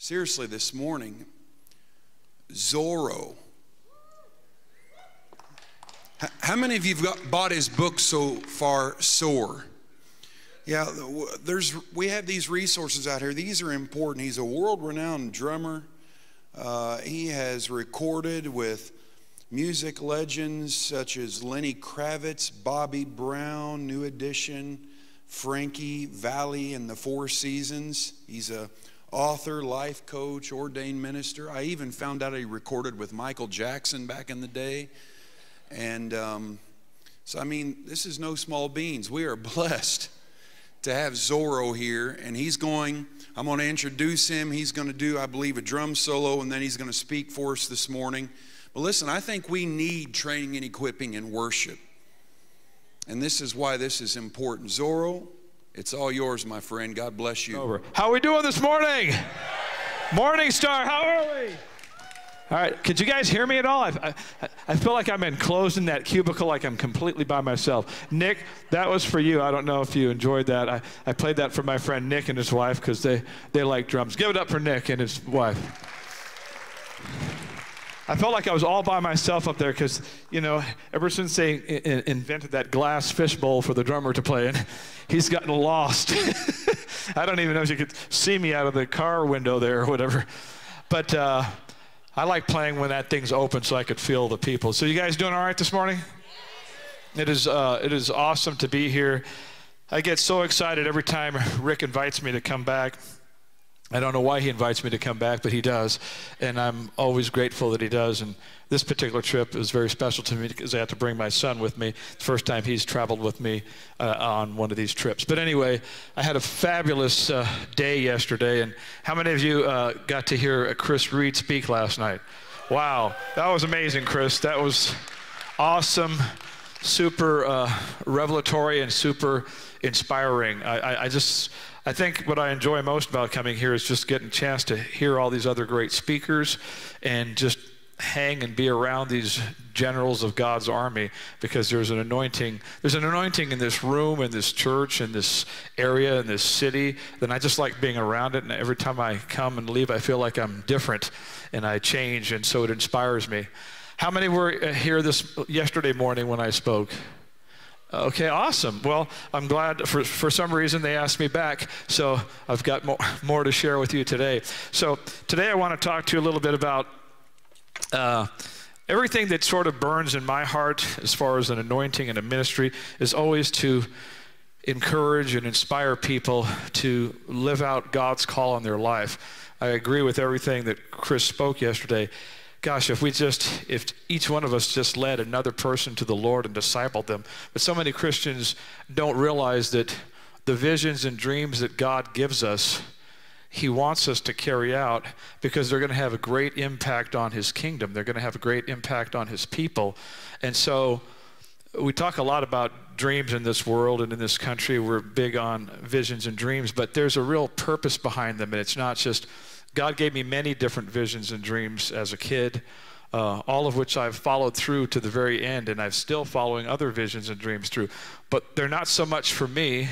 Seriously, this morning, Zoro. How many of you have got, bought his book so far, Soar? Yeah, there's we have these resources out here. These are important. He's a world-renowned drummer. Uh, he has recorded with music legends such as Lenny Kravitz, Bobby Brown, New Edition, Frankie Valli, and the Four Seasons. He's a author, life coach, ordained minister. I even found out he recorded with Michael Jackson back in the day. And um, so, I mean, this is no small beans. We are blessed to have Zoro here, and he's going. I'm going to introduce him. He's going to do, I believe, a drum solo, and then he's going to speak for us this morning. But listen, I think we need training and equipping in worship. And this is why this is important. Zoro, it's all yours, my friend. God bless you. Over. How are we doing this morning? Morning Star, how are we? All right, could you guys hear me at all? I, I, I, feel like I'm enclosed in that cubicle like I'm completely by myself. Nick, that was for you. I don't know if you enjoyed that. I, I played that for my friend Nick and his wife because they, they like drums. Give it up for Nick and his wife. I felt like I was all by myself up there because, you know, ever since they I- invented that glass fishbowl for the drummer to play in, he's gotten lost. I don't even know if you could see me out of the car window there or whatever. But, uh, I like playing when that thing's open so I could feel the people. So you guys doing all right this morning? It is, uh, it is awesome to be here. I get so excited every time Rick invites me to come back. I don't know why he invites me to come back, but he does. And I'm always grateful that he does. And this particular trip is very special to me because I had to bring my son with me. the first time he's traveled with me uh, on one of these trips. But anyway, I had a fabulous uh, day yesterday. And how many of you uh, got to hear Chris Reed speak last night? Wow, that was amazing, Chris. That was awesome, super uh, revelatory, and super inspiring. I, I, I just I think what I enjoy most about coming here is just getting a chance to hear all these other great speakers and just hang and be around these generals of God's army because there's an anointing. There's an anointing in this room, in this church, in this area, in this city. Then I just like being around it. And every time I come and leave, I feel like I'm different and I change. And so it inspires me. How many were here this yesterday morning when I spoke? Okay, awesome. Well, I'm glad for, for some reason they asked me back, so I've got more, more to share with you today. So, today I want to talk to you a little bit about uh, everything that sort of burns in my heart as far as an anointing and a ministry is always to encourage and inspire people to live out God's call on their life. I agree with everything that Chris spoke yesterday gosh, if we just, if each one of us just led another person to the Lord and discipled them. But so many Christians don't realize that the visions and dreams that God gives us, He wants us to carry out because they're going to have a great impact on His kingdom. They're going to have a great impact on His people. And so we talk a lot about dreams in this world and in this country. We're big on visions and dreams, but there's a real purpose behind them. And it's not just, God gave me many different visions and dreams as a kid, uh, all of which I've followed through to the very end, and I'm still following other visions and dreams through. But they're not so much for me.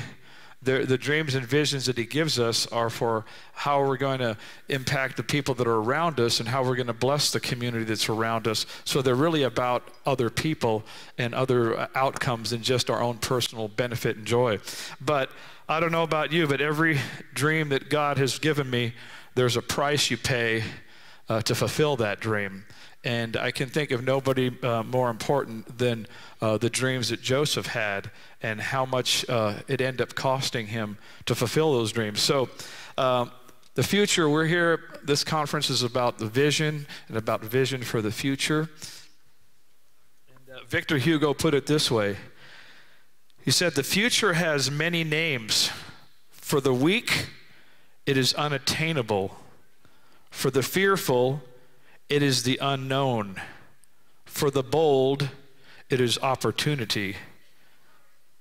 They're, the dreams and visions that He gives us are for how we're going to impact the people that are around us and how we're going to bless the community that's around us. So they're really about other people and other outcomes than just our own personal benefit and joy. But I don't know about you, but every dream that God has given me, there's a price you pay uh, to fulfill that dream. And I can think of nobody uh, more important than uh, the dreams that Joseph had and how much uh, it ended up costing him to fulfill those dreams. So, um, the future, we're here, this conference is about the vision and about vision for the future. And, uh, Victor Hugo put it this way He said, The future has many names. For the weak, it is unattainable. For the fearful, it is the unknown. For the bold, it is opportunity.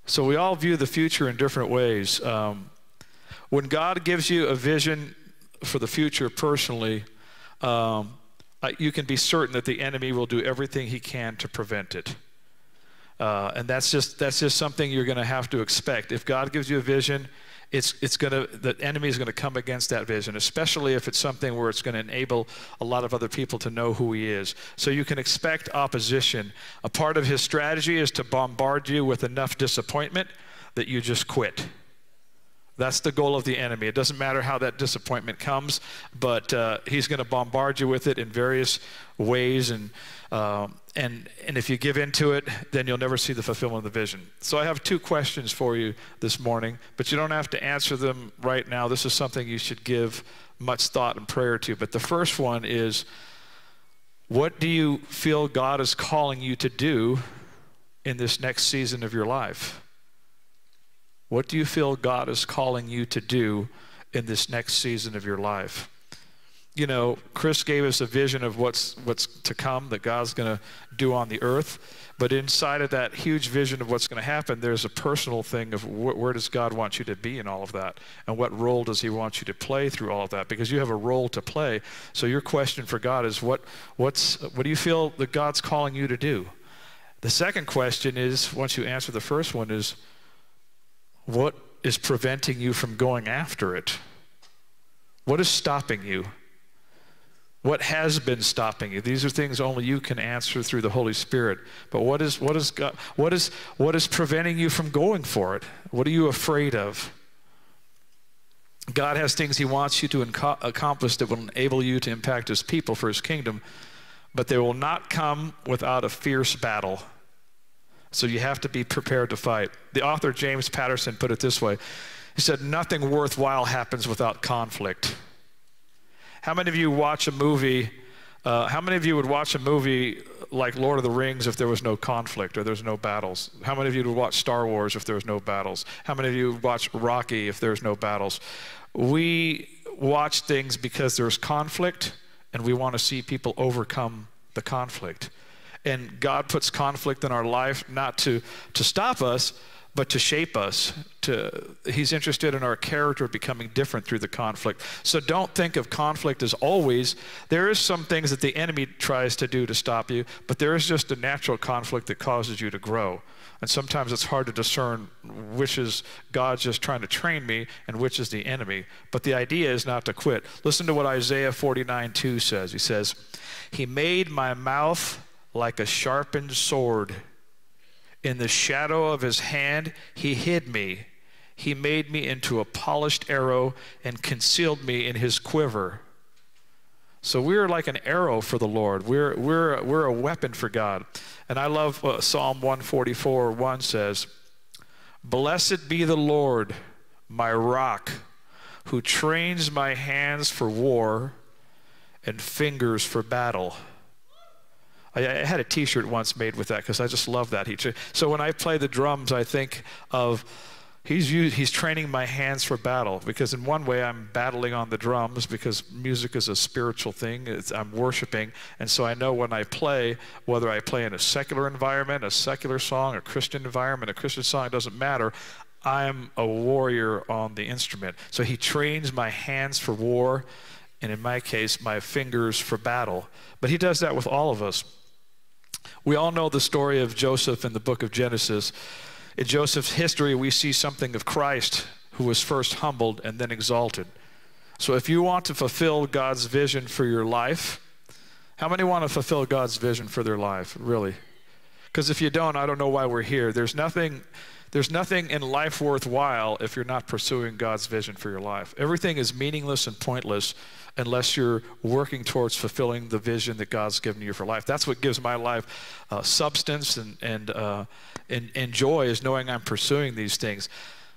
So we all view the future in different ways. Um, when God gives you a vision for the future personally, um, you can be certain that the enemy will do everything he can to prevent it. Uh, and that's just that's just something you're going to have to expect. If God gives you a vision it's, it's going to, the enemy is going to come against that vision, especially if it's something where it's going to enable a lot of other people to know who he is. So you can expect opposition. A part of his strategy is to bombard you with enough disappointment that you just quit. That's the goal of the enemy. It doesn't matter how that disappointment comes, but uh, he's going to bombard you with it in various ways. And, uh, and, and if you give into it, then you'll never see the fulfillment of the vision. So I have two questions for you this morning, but you don't have to answer them right now. This is something you should give much thought and prayer to. But the first one is what do you feel God is calling you to do in this next season of your life? What do you feel God is calling you to do in this next season of your life? You know, Chris gave us a vision of what's what's to come that God's going to do on the earth, but inside of that huge vision of what's going to happen, there's a personal thing of wh- where does God want you to be in all of that, and what role does He want you to play through all of that? Because you have a role to play. So your question for God is, what what's what do you feel that God's calling you to do? The second question is, once you answer the first one, is what is preventing you from going after it? What is stopping you? What has been stopping you? These are things only you can answer through the Holy Spirit. But what is, what is, God, what is, what is preventing you from going for it? What are you afraid of? God has things He wants you to accomplish that will enable you to impact His people for His kingdom, but they will not come without a fierce battle. So you have to be prepared to fight. The author James Patterson put it this way He said, Nothing worthwhile happens without conflict. How many of you watch a movie? Uh, how many of you would watch a movie like Lord of the Rings if there was no conflict or there's no battles? How many of you would watch Star Wars if there was no battles? How many of you would watch Rocky if there's no battles? We watch things because there's conflict and we want to see people overcome the conflict. And God puts conflict in our life not to, to stop us, but to shape us. To, he's interested in our character becoming different through the conflict. So don't think of conflict as always. There is some things that the enemy tries to do to stop you, but there is just a natural conflict that causes you to grow. And sometimes it's hard to discern which is God just trying to train me and which is the enemy. But the idea is not to quit. Listen to what Isaiah 49 2 says. He says, He made my mouth like a sharpened sword. In the shadow of his hand, he hid me. He made me into a polished arrow and concealed me in his quiver. So we're like an arrow for the Lord. We're, we're, we're a weapon for God. And I love what Psalm 144 1 says Blessed be the Lord, my rock, who trains my hands for war and fingers for battle. I, I had a T-shirt once made with that because I just love that. He, so when I play the drums, I think of he's used, he's training my hands for battle because in one way I'm battling on the drums because music is a spiritual thing. It's, I'm worshiping, and so I know when I play, whether I play in a secular environment, a secular song, a Christian environment, a Christian song, it doesn't matter. I'm a warrior on the instrument. So he trains my hands for war, and in my case, my fingers for battle. But he does that with all of us. We all know the story of Joseph in the book of Genesis. In Joseph's history, we see something of Christ who was first humbled and then exalted. So if you want to fulfill God's vision for your life, how many want to fulfill God's vision for their life, really? Because if you don't, I don't know why we're here. There's nothing there's nothing in life worthwhile if you're not pursuing God's vision for your life. Everything is meaningless and pointless unless you're working towards fulfilling the vision that God's given you for life. That's what gives my life uh, substance and, and, uh, and, and joy is knowing I'm pursuing these things.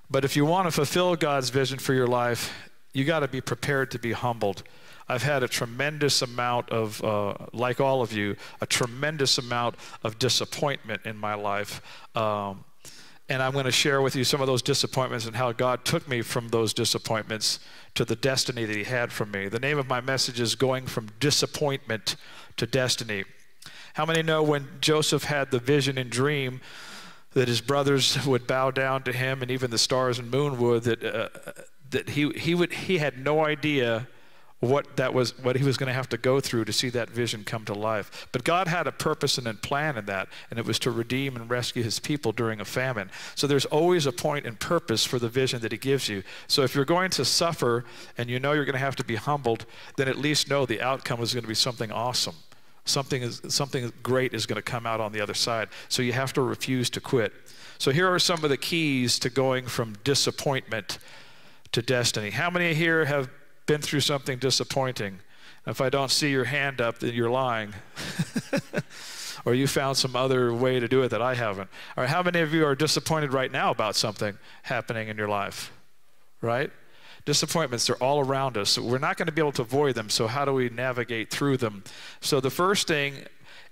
But if you want to fulfill God's vision for your life, you got to be prepared to be humbled. I've had a tremendous amount of, uh, like all of you, a tremendous amount of disappointment in my life. Um, and I'm going to share with you some of those disappointments and how God took me from those disappointments to the destiny that He had for me. The name of my message is Going from Disappointment to Destiny. How many know when Joseph had the vision and dream that his brothers would bow down to him and even the stars and moon would, that, uh, that he, he, would, he had no idea what that was what he was going to have to go through to see that vision come to life. But god had a purpose and a plan in that and it was to redeem and rescue his people during a famine. So there's always a point and purpose for the vision that he gives you. So if you're going to suffer and you know you're going to have to be humbled then at least know the outcome is going to be something awesome. Something is something great is going to come out on the other side. So you have to refuse to quit. So here are some of the keys to going from disappointment to destiny. How many here have been through something disappointing. If I don't see your hand up, then you're lying. or you found some other way to do it that I haven't. Or how many of you are disappointed right now about something happening in your life? Right? Disappointments, they're all around us. We're not going to be able to avoid them. So, how do we navigate through them? So, the first thing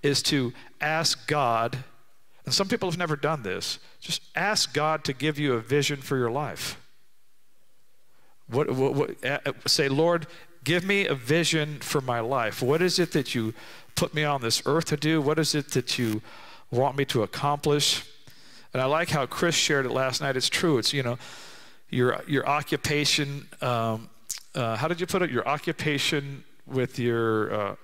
is to ask God, and some people have never done this, just ask God to give you a vision for your life. What, what, what, uh, say, Lord, give me a vision for my life. What is it that you put me on this earth to do? What is it that you want me to accomplish? And I like how Chris shared it last night. It's true. It's, you know, your, your occupation. Um, uh, how did you put it? Your occupation with your. Uh,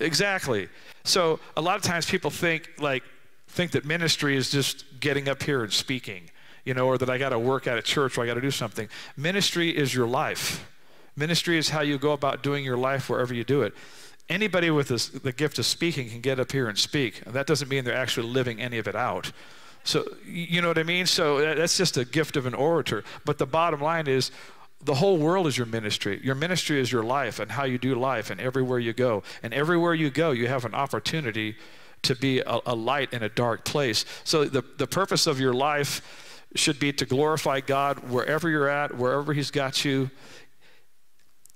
exactly. So a lot of times people think like think that ministry is just getting up here and speaking you know, or that I got to work at a church or I got to do something. Ministry is your life. Ministry is how you go about doing your life wherever you do it. Anybody with this, the gift of speaking can get up here and speak. And that doesn't mean they're actually living any of it out. So, you know what I mean? So, that's just a gift of an orator. But the bottom line is, the whole world is your ministry. Your ministry is your life and how you do life and everywhere you go. And everywhere you go, you have an opportunity to be a, a light in a dark place. So, the, the purpose of your life should be to glorify God wherever you're at, wherever He's got you.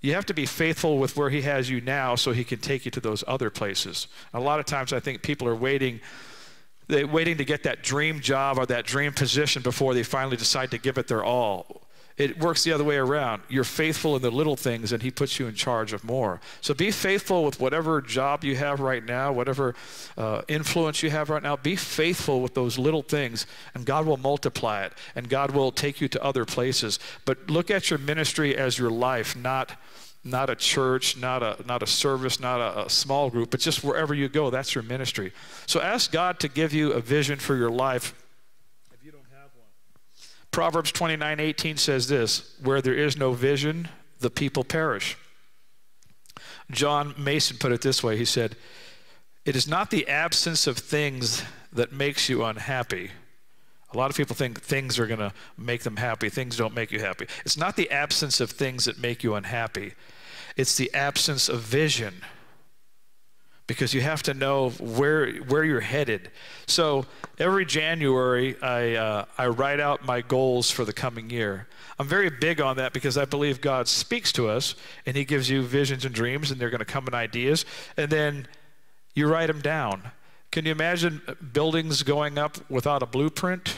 You have to be faithful with where He has you now so He can take you to those other places. A lot of times I think people are waiting. They're waiting to get that dream job or that dream position before they finally decide to give it their all. It works the other way around. You're faithful in the little things, and He puts you in charge of more. So be faithful with whatever job you have right now, whatever uh, influence you have right now. Be faithful with those little things, and God will multiply it, and God will take you to other places. But look at your ministry as your life, not not a church, not a, not a service, not a, a, small group, but just wherever you go, that's your ministry. So ask God to give you a vision for your life Proverbs 29 18 says this Where there is no vision, the people perish. John Mason put it this way he said, It is not the absence of things that makes you unhappy. A lot of people think things are going to make them happy. Things don't make you happy. It's not the absence of things that make you unhappy, it's the absence of vision because you have to know where where you're headed. So every January, I uh, I write out my goals for the coming year. I'm very big on that because I believe God speaks to us and He gives you visions and dreams, and they're going to come in ideas, and then you write them down. Can you imagine buildings going up without a blueprint?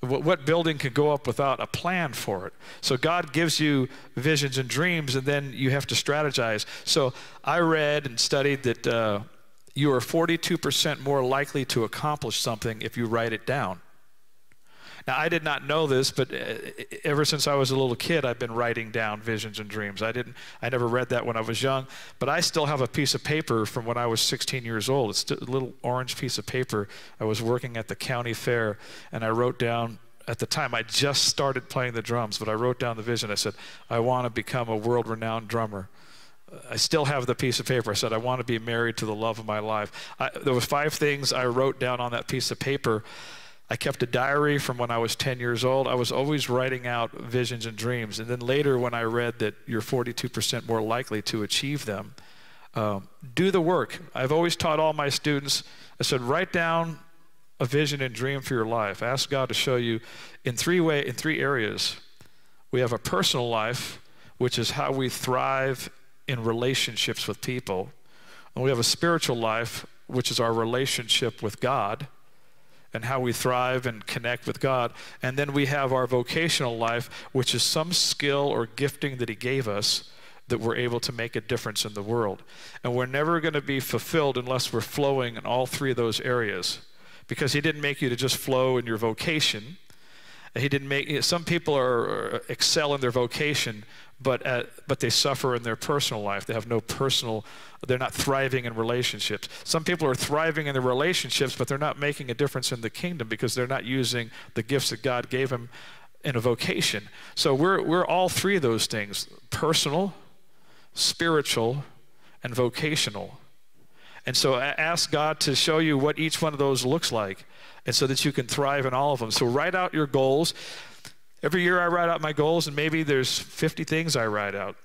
What building could go up without a plan for it? So God gives you visions and dreams, and then you have to strategize. So I read and studied that uh, you are 42% more likely to accomplish something if you write it down. Now, I did not know this, but uh, ever since I was a little kid, I've been writing down visions and dreams. I didn't, I never read that when I was young, but I still have a piece of paper from when I was 16 years old. It's a little orange piece of paper. I was working at the county fair, and I wrote down at the time I just started playing the drums, but I wrote down the vision. I said, I want to become a world renowned drummer. I still have the piece of paper. I said, I want to be married to the love of my life. I, there were five things I wrote down on that piece of paper. I kept a diary from when I was 10 years old. I was always writing out visions and dreams. And then later, when I read that you're 42% more likely to achieve them, um, do the work. I've always taught all my students, I said, write down a vision and dream for your life. Ask God to show you in three way in three areas. We have a personal life, which is how we thrive in relationships with people. And we have a spiritual life, which is our relationship with God and how we thrive and connect with God. And then we have our vocational life, which is some skill or gifting that He gave us that we're able to make a difference in the world. And we're never going to be fulfilled unless we're flowing in all three of those areas because He didn't make you to just flow in your vocation. He didn't make. Some people are uh, excel in their vocation, but at, but they suffer in their personal life. They have no personal. They're not thriving in relationships. Some people are thriving in their relationships, but they're not making a difference in the kingdom because they're not using the gifts that God gave them in a vocation. So we're we're all three of those things: personal, spiritual, and vocational. And so ask God to show you what each one of those looks like, and so that you can thrive in all of them. So write out your goals. Every year I write out my goals, and maybe there's 50 things I write out.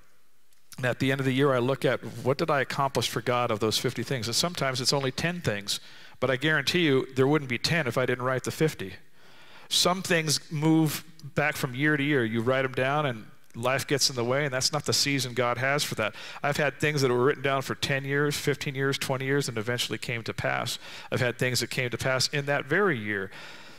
And at the end of the year, I look at what did I accomplish for God of those 50 things. And sometimes it's only 10 things, but I guarantee you there wouldn't be 10 if I didn't write the 50. Some things move back from year to year. You write them down, and life gets in the way, and that's not the season God has for that. I've had things that were written down for 10 years, 15 years, 20 years, and eventually came to pass. I've had things that came to pass in that very year.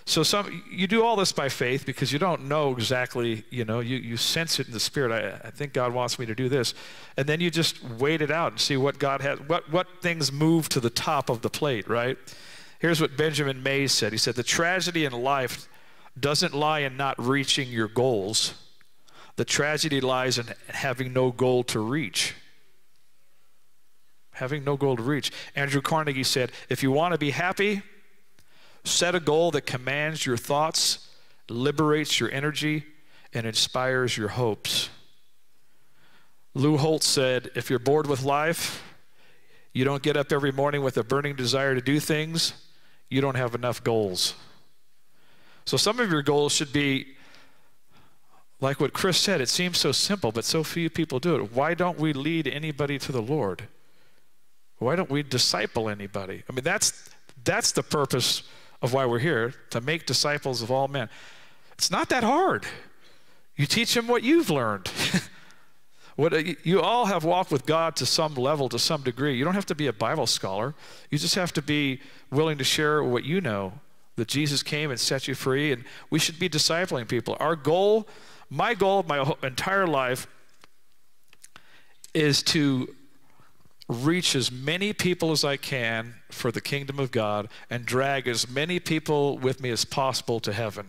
So some you do all this by faith because you don't know exactly, you know, you, you sense it in the spirit. I, I think God wants me to do this. And then you just wait it out and see what God has, what, what things move to the top of the plate, right? Here's what Benjamin Mays said. He said, The tragedy in life doesn't lie in not reaching your goals the tragedy lies in having no goal to reach. Having no goal to reach. Andrew Carnegie said, if you want to be happy, set a goal that commands your thoughts, liberates your energy, and inspires your hopes. Lou Holtz said, if you're bored with life, you don't get up every morning with a burning desire to do things, you don't have enough goals. So some of your goals should be like what Chris said, it seems so simple, but so few people do it. Why don't we lead anybody to the Lord? Why don't we disciple anybody? I mean, that's, that's the purpose of why we're here, to make disciples of all men. It's not that hard. You teach them what you've learned. what, uh, you all have walked with God to some level, to some degree. You don't have to be a Bible scholar. You just have to be willing to share what you know, that Jesus came and set you free, and we should be discipling people. Our goal my goal my entire life is to reach as many people as I can for the kingdom of God and drag as many people with me as possible to heaven.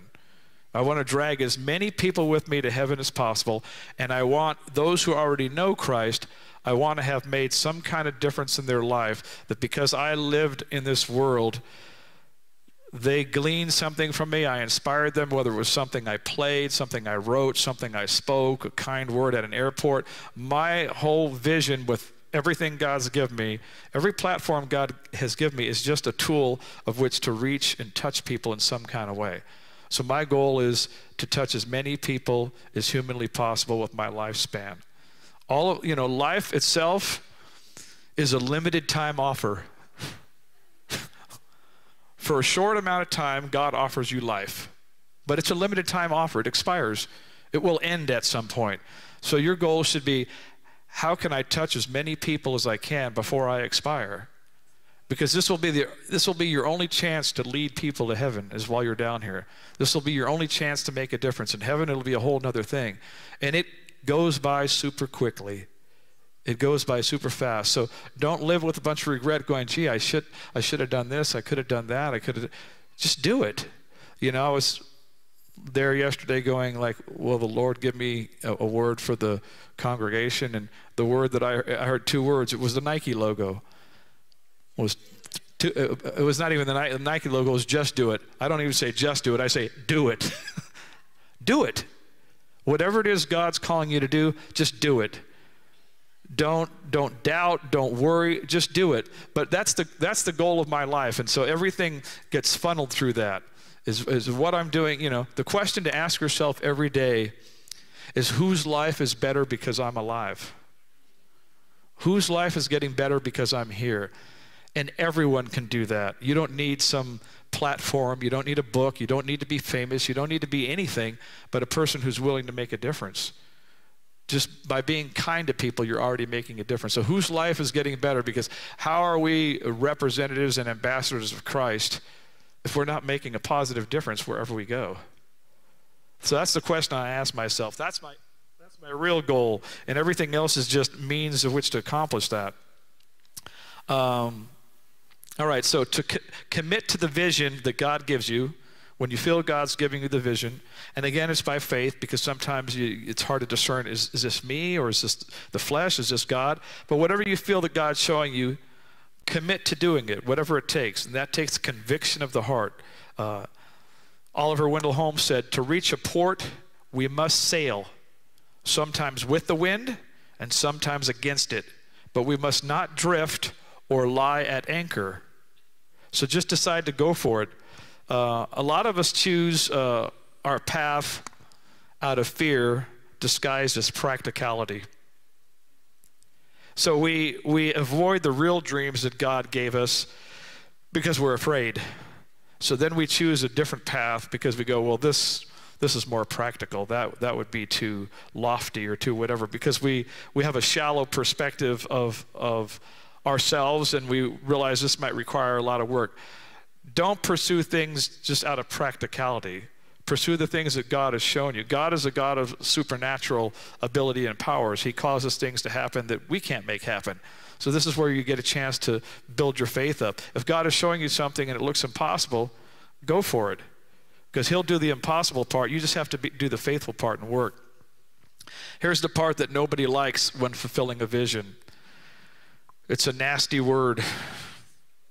I want to drag as many people with me to heaven as possible, and I want those who already know Christ, I want to have made some kind of difference in their life that because I lived in this world, they gleaned something from me. I inspired them, whether it was something I played, something I wrote, something I spoke, a kind word at an airport. My whole vision with everything God's given me, every platform God has given me is just a tool of which to reach and touch people in some kind of way. So my goal is to touch as many people as humanly possible with my lifespan. All of, you know, life itself is a limited time offer. For a short amount of time, God offers you life. But it's a limited time offer, it expires. It will end at some point. So your goal should be how can I touch as many people as I can before I expire? Because this will be the this will be your only chance to lead people to heaven is while you're down here. This will be your only chance to make a difference. In heaven it'll be a whole nother thing. And it goes by super quickly. It goes by super fast. So don't live with a bunch of regret going, gee, I should, I should have done this. I could have done that. I could have. Just do it. You know, I was there yesterday going like, will the Lord give me a, a word for the congregation? And the word that I, I heard two words. It was the Nike logo. Was two, uh, uh, it was not even the Nike logo. It was just do it. I don't even say just do it. I say do it. do it. Whatever it is God's calling you to do, just do it. Don't don't doubt, don't worry, just do it. But that's the that's the goal of my life. And so everything gets funneled through that. Is is what I'm doing, you know, the question to ask yourself every day is whose life is better because I'm alive? Whose life is getting better because I'm here? And everyone can do that. You don't need some platform, you don't need a book, you don't need to be famous, you don't need to be anything but a person who's willing to make a difference just by being kind to people, you're already making a difference. So, whose life is getting better? Because how are we representatives and ambassadors of Christ if we're not making a positive difference wherever we go? So, that's the question I ask myself. That's my, that's my real goal, and everything else is just means of which to accomplish that. Um, all right, so to co- commit to the vision that God gives you, when you feel God's giving you the vision, and again, it's by faith because sometimes you, it's hard to discern is, is this me or is this the flesh? Is this God? But whatever you feel that God's showing you, commit to doing it, whatever it takes. And that takes conviction of the heart. Uh, Oliver Wendell Holmes said, To reach a port, we must sail, sometimes with the wind and sometimes against it. But we must not drift or lie at anchor. So just decide to go for it. Uh, a lot of us choose uh, our path out of fear disguised as practicality. So we, we avoid the real dreams that God gave us because we're afraid. So then we choose a different path because we go, well, this, this is more practical. That, that would be too lofty or too whatever because we, we have a shallow perspective of, of ourselves and we realize this might require a lot of work. Don't pursue things just out of practicality. Pursue the things that God has shown you. God is a God of supernatural ability and powers. He causes things to happen that we can't make happen. So, this is where you get a chance to build your faith up. If God is showing you something and it looks impossible, go for it. Because He'll do the impossible part. You just have to be, do the faithful part and work. Here's the part that nobody likes when fulfilling a vision it's a nasty word,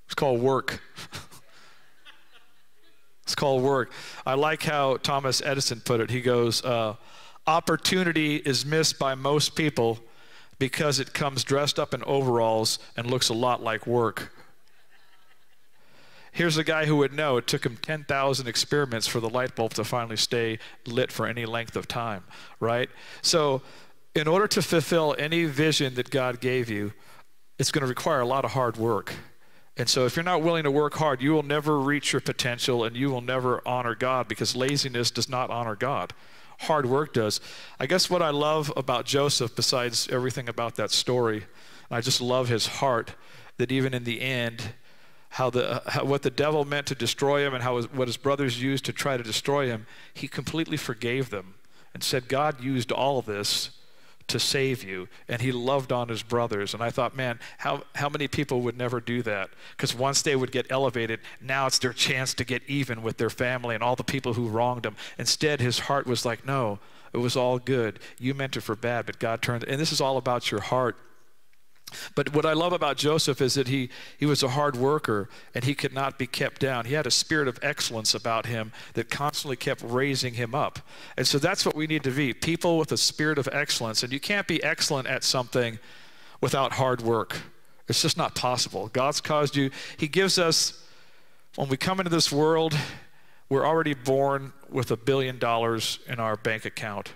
it's called work. It's called work. I like how Thomas Edison put it. He goes, uh, Opportunity is missed by most people because it comes dressed up in overalls and looks a lot like work. Here's a guy who would know it took him 10,000 experiments for the light bulb to finally stay lit for any length of time, right? So, in order to fulfill any vision that God gave you, it's going to require a lot of hard work. And so, if you're not willing to work hard, you will never reach your potential and you will never honor God because laziness does not honor God. Hard work does. I guess what I love about Joseph, besides everything about that story, I just love his heart that even in the end, how the, how, what the devil meant to destroy him and how his, what his brothers used to try to destroy him, he completely forgave them and said, God used all this to save you and he loved on his brothers. And i thought man how, how many people would never do that? Because once they would get elevated now it's their chance to get even with their family and all the people who wronged them instead his heart was like no it was all good. You meant it for bad but god turned and this is all about your heart but what I love about Joseph is that he, he was a hard worker and he could not be kept down. He had a spirit of excellence about him that constantly kept raising him up. And so that's what we need to be people with a spirit of excellence. And you can't be excellent at something without hard work. It's just not possible. God's caused you, He gives us, when we come into this world, we're already born with a billion dollars in our bank account.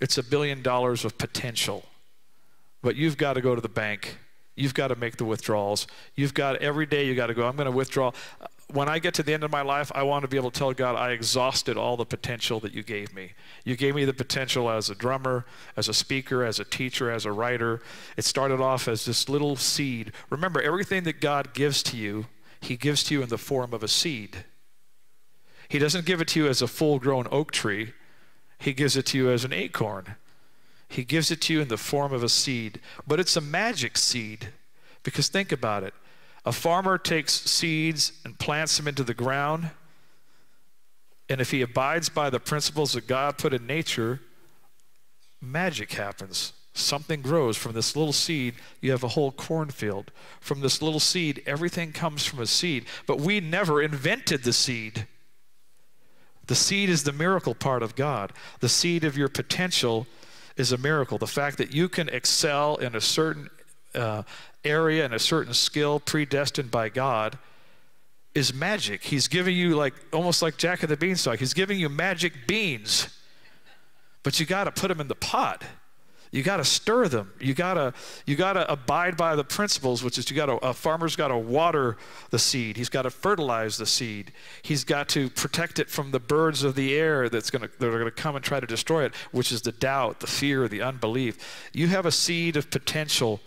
It's a billion dollars of potential. But you've got to go to the bank. You've got to make the withdrawals. You've got every day you got to go, I'm going to withdraw. Uh, when I get to the end of my life, I want to be able to tell God I exhausted all the potential that you gave me. You gave me the potential as a drummer, as a speaker, as a teacher, as a writer. It started off as this little seed. Remember, everything that God gives to you, He gives to you in the form of a seed. He doesn't give it to you as a full grown oak tree, He gives it to you as an acorn. He gives it to you in the form of a seed, but it's a magic seed. Because think about it a farmer takes seeds and plants them into the ground, and if he abides by the principles that God put in nature, magic happens. Something grows from this little seed. You have a whole cornfield. From this little seed, everything comes from a seed. But we never invented the seed. The seed is the miracle part of God. The seed of your potential is a miracle. The fact that you can excel in a certain uh, area and a certain skill predestined by God is magic. He's giving you like almost like Jack of the Beanstalk. He's giving you magic beans, but you got to put them in the pot. You got to stir them. You got to you got to abide by the principles, which is you got to a farmer's got to water the seed. He's got to fertilize the seed. He's got to protect it from the birds of the air that's going to that are going to come and try to destroy it, which is the doubt, the fear, the unbelief. You have a seed of potential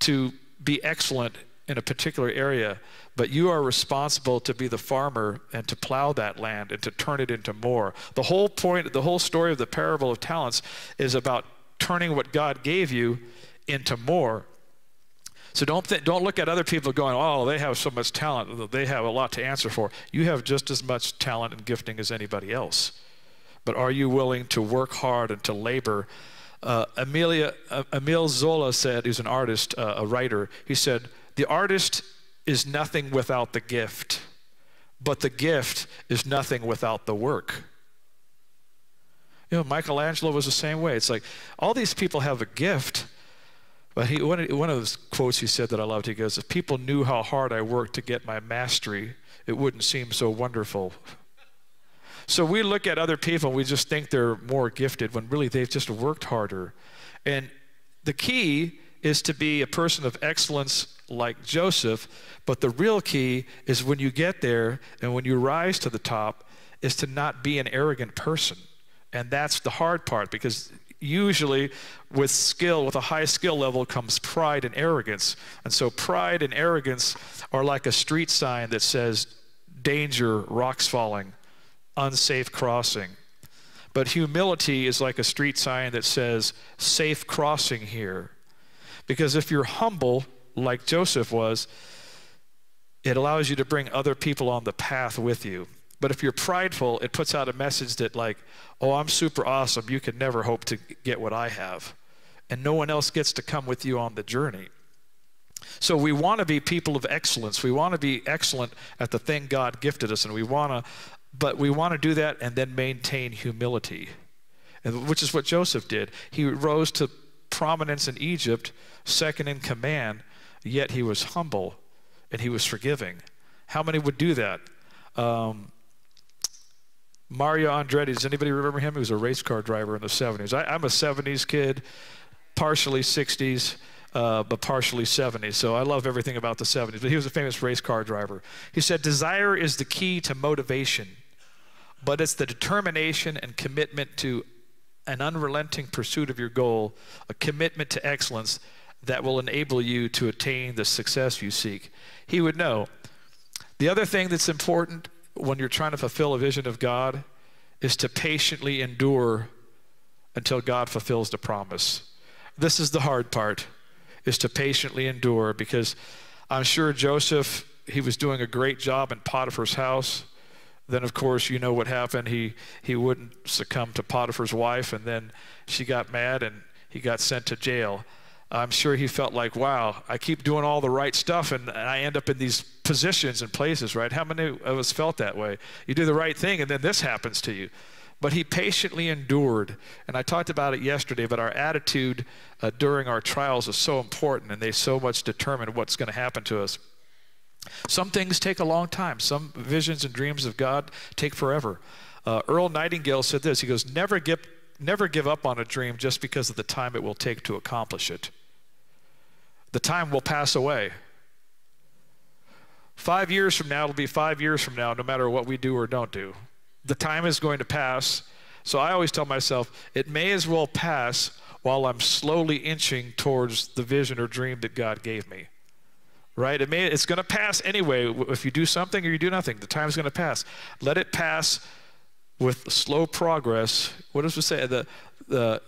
to be excellent in a particular area, but you are responsible to be the farmer and to plow that land and to turn it into more. The whole point, the whole story of the parable of talents is about turning what God gave you into more. So don't, th- don't look at other people going, oh, they have so much talent, they have a lot to answer for. You have just as much talent and gifting as anybody else. But are you willing to work hard and to labor? Uh, Amelia, uh, Emile Zola said, he's an artist, uh, a writer, he said, the artist is nothing without the gift, but the gift is nothing without the work. You know, Michelangelo was the same way. It's like all these people have a gift, but he, one, of, one of those quotes he said that I loved, he goes, If people knew how hard I worked to get my mastery, it wouldn't seem so wonderful. So we look at other people and we just think they're more gifted when really they've just worked harder. And the key is to be a person of excellence like Joseph, but the real key is when you get there and when you rise to the top, is to not be an arrogant person. And that's the hard part because usually with skill, with a high skill level, comes pride and arrogance. And so pride and arrogance are like a street sign that says, danger, rocks falling, unsafe crossing. But humility is like a street sign that says, safe crossing here. Because if you're humble, like Joseph was, it allows you to bring other people on the path with you. But if you're prideful, it puts out a message that, like, oh, I'm super awesome. You can never hope to get what I have. And no one else gets to come with you on the journey. So we want to be people of excellence. We want to be excellent at the thing God gifted us, and we want to, but we want to do that and then maintain humility, and, which is what Joseph did. He rose to prominence in Egypt, second in command, yet he was humble and he was forgiving. How many would do that? Um, Mario Andretti, does anybody remember him? He was a race car driver in the 70s. I, am a 70s kid, partially 60s, uh, but partially 70s. So I love everything about the 70s. But he was a famous race car driver. He said, Desire is the key to motivation, but it's the determination and commitment to an unrelenting pursuit of your goal, a commitment to excellence that will enable you to attain the success you seek. He would know. The other thing that's important when you're trying to fulfill a vision of God is to patiently endure until God fulfills the promise. This is the hard part, is to patiently endure because I'm sure Joseph, he was doing a great job in Potiphar's house. Then, of course, you know what happened. He, he wouldn't succumb to Potiphar's wife, and then she got mad and he got sent to jail. I'm sure he felt like, wow, I keep doing all the right stuff and I end up in these positions and places, right? How many of us felt that way? You do the right thing and then this happens to you. But he patiently endured. And I talked about it yesterday, but our attitude uh, during our trials is so important and they so much determine what's going to happen to us. Some things take a long time. Some visions and dreams of God take forever. Uh, Earl Nightingale said this He goes, Never give, never give up on a dream just because of the time it will take to accomplish it. The time will pass away. Five years from now, it'll be five years from now, no matter what we do or don't do. The time is going to pass. So I always tell myself, it may as well pass while I'm slowly inching towards the vision or dream that God gave me. Right? It may, it's going to pass anyway. If you do something or you do nothing, the time's going to pass. Let it pass with slow progress. What does it say? The, the,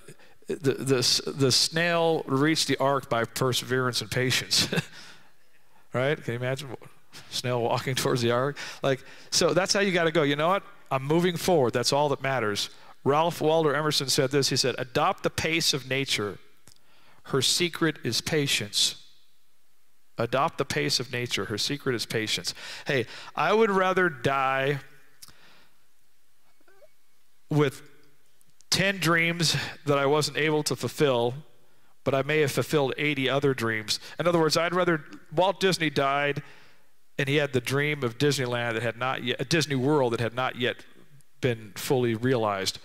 the, the, the snail reached the ark by perseverance and patience. right? Can you imagine? Snail walking towards the ark. Like, so that's how you got to go. You know what? I'm moving forward. That's all that matters. Ralph Waldo Emerson said this. He said, Adopt the pace of nature. Her secret is patience. Adopt the pace of nature. Her secret is patience. Hey, I would rather die with 10 dreams that I wasn't able to fulfill, but I may have fulfilled 80 other dreams. In other words, I'd rather Walt Disney died and he had the dream of Disneyland that had not yet, a Disney World that had not yet been fully realized.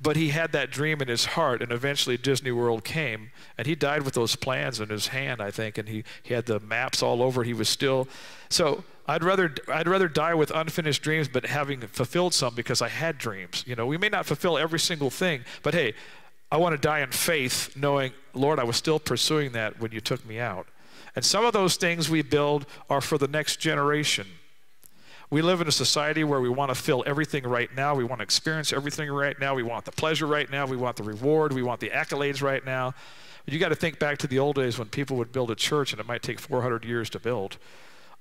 But he had that dream in his heart, and eventually Disney World came, and he died with those plans in his hand, I think, and he, he had the maps all over. He was still. So I'd rather, I'd rather die with unfinished dreams, but having fulfilled some because I had dreams. You know, we may not fulfill every single thing, but hey, I want to die in faith, knowing, Lord, I was still pursuing that when you took me out. And some of those things we build are for the next generation. We live in a society where we want to fill everything right now. We want to experience everything right now. We want the pleasure right now. We want the reward. We want the accolades right now. You got to think back to the old days when people would build a church and it might take 400 years to build.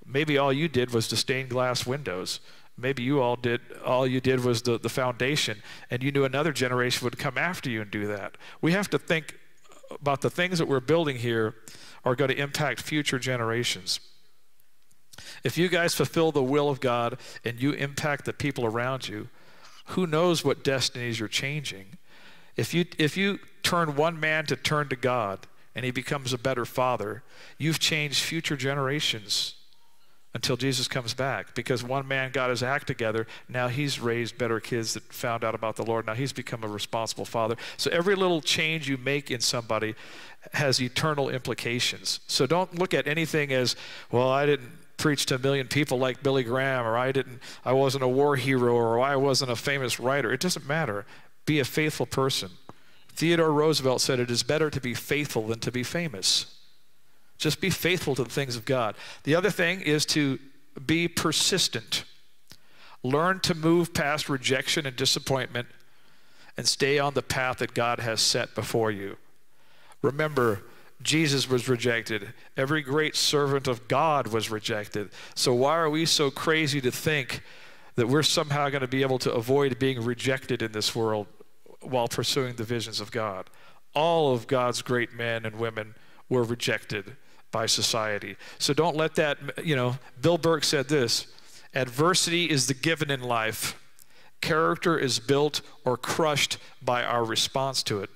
Maybe all you did was the stained glass windows. Maybe you all did, all you did was the, the foundation, and you knew another generation would come after you and do that. We have to think about the things that we're building here are going to impact future generations. If you guys fulfill the will of God and you impact the people around you, who knows what destinies you're changing? If you, if you turn one man to turn to God and he becomes a better father, you've changed future generations until Jesus comes back. Because one man got his act together, now he's raised better kids that found out about the Lord. Now he's become a responsible father. So every little change you make in somebody has eternal implications. So don't look at anything as, well, I didn't preach to a million people like Billy Graham, or I didn't, I wasn't a war hero, or I wasn't a famous writer. It doesn't matter. Be a faithful person. Theodore Roosevelt said, It is better to be faithful than to be famous. Just be faithful to the things of God. The other thing is to be persistent. Learn to move past rejection and disappointment and stay on the path that God has set before you. Remember, Jesus was rejected. Every great servant of God was rejected. So, why are we so crazy to think that we're somehow going to be able to avoid being rejected in this world while pursuing the visions of God? All of God's great men and women were rejected by society. So don't let that, you know, Bill Burke said this adversity is the given in life, character is built or crushed by our response to it.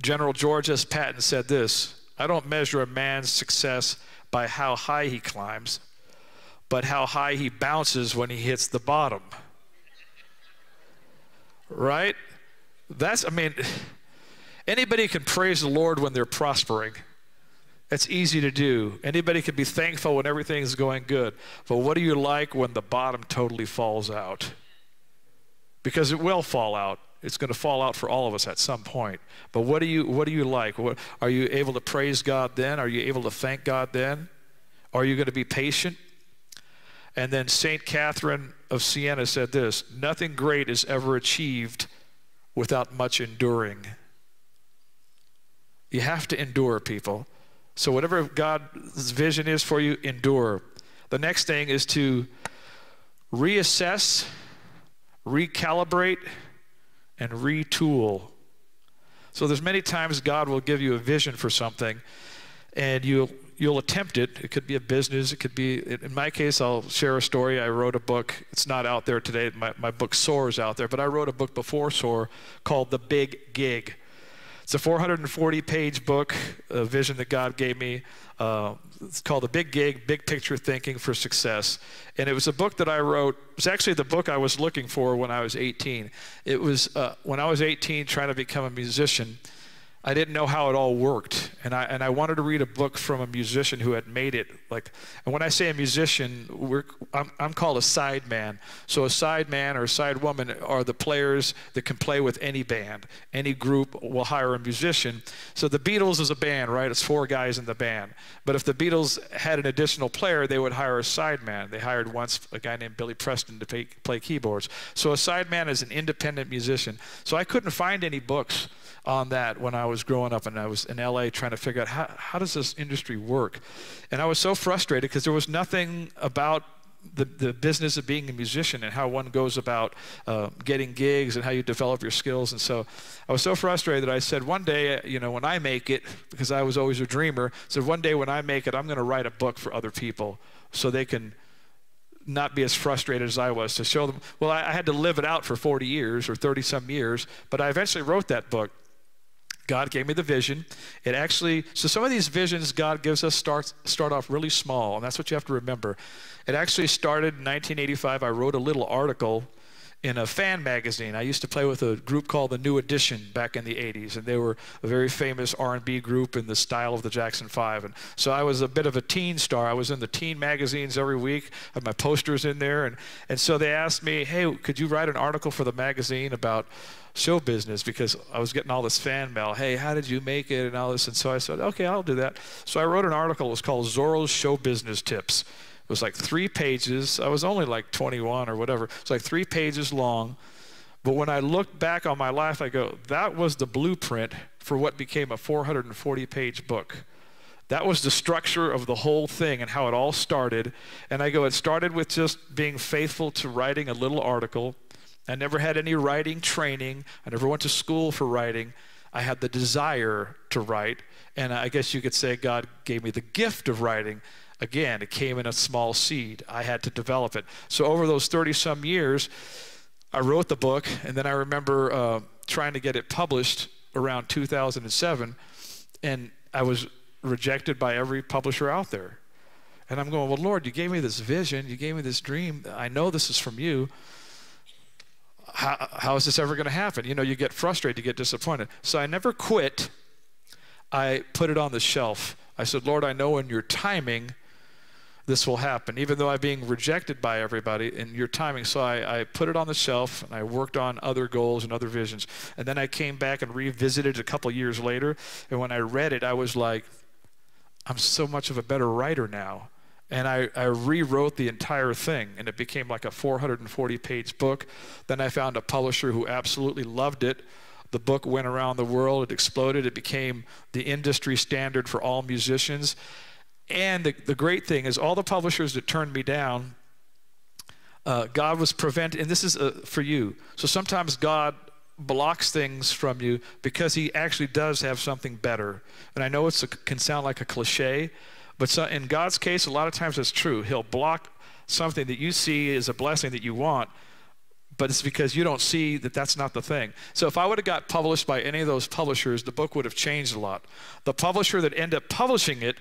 General George S. Patton said this I don't measure a man's success by how high he climbs, but how high he bounces when he hits the bottom. Right? That's, I mean, anybody can praise the Lord when they're prospering. It's easy to do. Anybody can be thankful when everything's going good. But what do you like when the bottom totally falls out? Because it will fall out. It's going to fall out for all of us at some point. But what do you what do you like? What, are you able to praise God then? Are you able to thank God then? Are you going to be patient? And then St. Catherine of Siena said this Nothing great is ever achieved without much enduring. You have to endure, people. So, whatever God's vision is for you, endure. The next thing is to reassess, recalibrate, and retool. So, there's many times God will give you a vision for something, and you'll you'll attempt it. It could be a business. It could be, in my case, I'll share a story. I wrote a book. It's not out there today. My, my book Soar is out there, but I wrote a book before Soar called The Big Gig. It's a 440 page book, a vision that God gave me. Uh, it's called The Big Gig Big Picture Thinking for Success. And it was a book that I wrote. It was actually the book I was looking for when I was 18. It was uh, when I was 18 trying to become a musician. I didn't know how it all worked. And I, and I wanted to read a book from a musician who had made it. Like, and when I say a musician, we're, I'm, I'm called a side man. So a side man or a side woman are the players that can play with any band. Any group will hire a musician. So the Beatles is a band, right? It's four guys in the band. But if the Beatles had an additional player, they would hire a side man. They hired once a guy named Billy Preston to play, play keyboards. So a side man is an independent musician. So I couldn't find any books on that when I was growing up and I was in LA trying to figure out how, how does this industry work? And I was so frustrated because there was nothing about the, the business of being a musician and how one goes about uh, getting gigs and how you develop your skills. And so I was so frustrated that I said, one day, you know, when I make it, because I was always a dreamer, said, one day when I make it, I'm going to write a book for other people so they can not be as frustrated as I was to show them. Well, I, I had to live it out for 40 years or 30 some years, but I eventually wrote that book. God gave me the vision. It actually, so some of these visions God gives us start, start off really small, and that's what you have to remember. It actually started in 1985. I wrote a little article in a fan magazine. I used to play with a group called the New Edition back in the 80s, and they were a very famous R&B group in the style of the Jackson 5. And so I was a bit of a teen star. I was in the teen magazines every week. I had my posters in there, and, and so they asked me, hey, could you write an article for the magazine about show business because I was getting all this fan mail. Hey, how did you make it and all this? And so I said, okay, I'll do that. So I wrote an article. It was called Zoro's Show Business Tips. It was like three pages. I was only like 21 or whatever. It's like three pages long. But when I look back on my life, I go, that was the blueprint for what became a 440 page book. That was the structure of the whole thing and how it all started. And I go, it started with just being faithful to writing a little article. I never had any writing training, I never went to school for writing. I had the desire to write. And I guess you could say God gave me the gift of writing. Again, it came in a small seed. I had to develop it. So over those 30 some years, I wrote the book, and then I remember uh, trying to get it published around 2007, and I was rejected by every publisher out there. And I'm going, Well, Lord, you gave me this vision, you gave me this dream. I know this is from you. How, how is this ever going to happen? You know, you get frustrated, you get disappointed. So I never quit. I put it on the shelf. I said, Lord, I know in your timing this will happen, even though I'm being rejected by everybody in your timing. So I, I, put it on the shelf and I worked on other goals and other visions. And then I came back and revisited it a couple years later. And when I read it, I was like, I'm so much of a better writer now. And I, I rewrote the entire thing, and it became like a 440 page book. Then I found a publisher who absolutely loved it. The book went around the world, it exploded, it became the industry standard for all musicians. And the, the great thing is, all the publishers that turned me down, uh, God was preventing, and this is uh, for you. So sometimes God blocks things from you because he actually does have something better. And I know it can sound like a cliche, but so in God's case, a lot of times it's true. He'll block something that you see as a blessing that you want, but it's because you don't see that that's not the thing. So if I would have got published by any of those publishers, the book would have changed a lot. The publisher that ended up publishing it